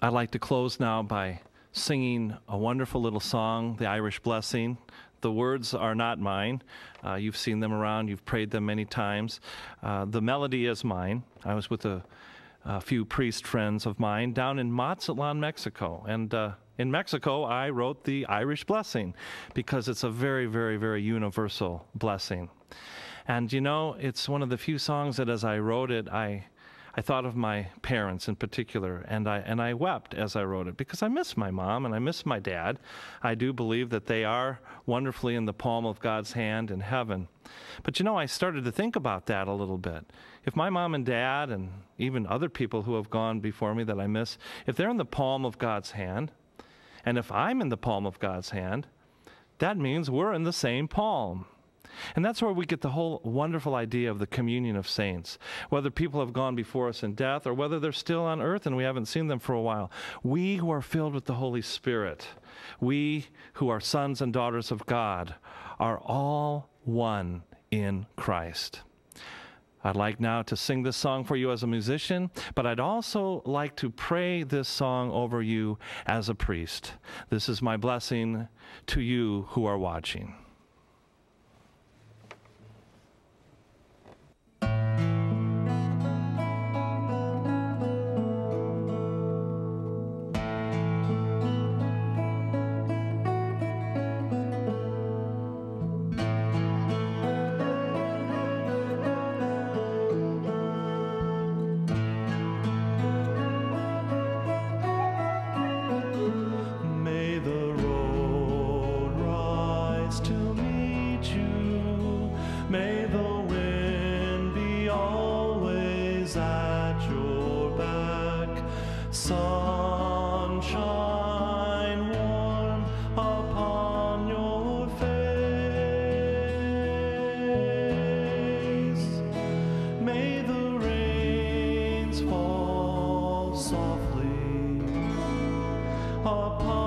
I'd like to close now by singing a wonderful little song, The Irish Blessing. The words are not mine. Uh, you've seen them around, you've prayed them many times. Uh, the melody is mine. I was with a, a, few priest friends of mine down in Mazatlan, Mexico. And uh, in Mexico, I wrote the Irish Blessing because it's a very, very, very universal blessing. And you know, it's one of the few songs that as I wrote it, I I thought of my parents in particular, and I and I wept as I wrote it because I miss my mom and I miss my dad. I do believe that they are wonderfully in the palm of God's hand in heaven. But you know, I started to think about that a little bit. If my mom and dad and even other people who have gone before me that I miss, if they're in the palm of God's hand, and if I'm in the palm of God's hand, that means we're in the same palm. And that's where we get the whole wonderful idea of the communion of saints. Whether people have gone before us in death or whether they're still on earth and we haven't seen them for a while, we who are filled with the Holy Spirit, we who are sons and daughters of God, are all one in Christ. I'd like now to sing this song for you as a musician, but I'd also like to pray this song over you as a priest. This is my blessing to you who are watching. Until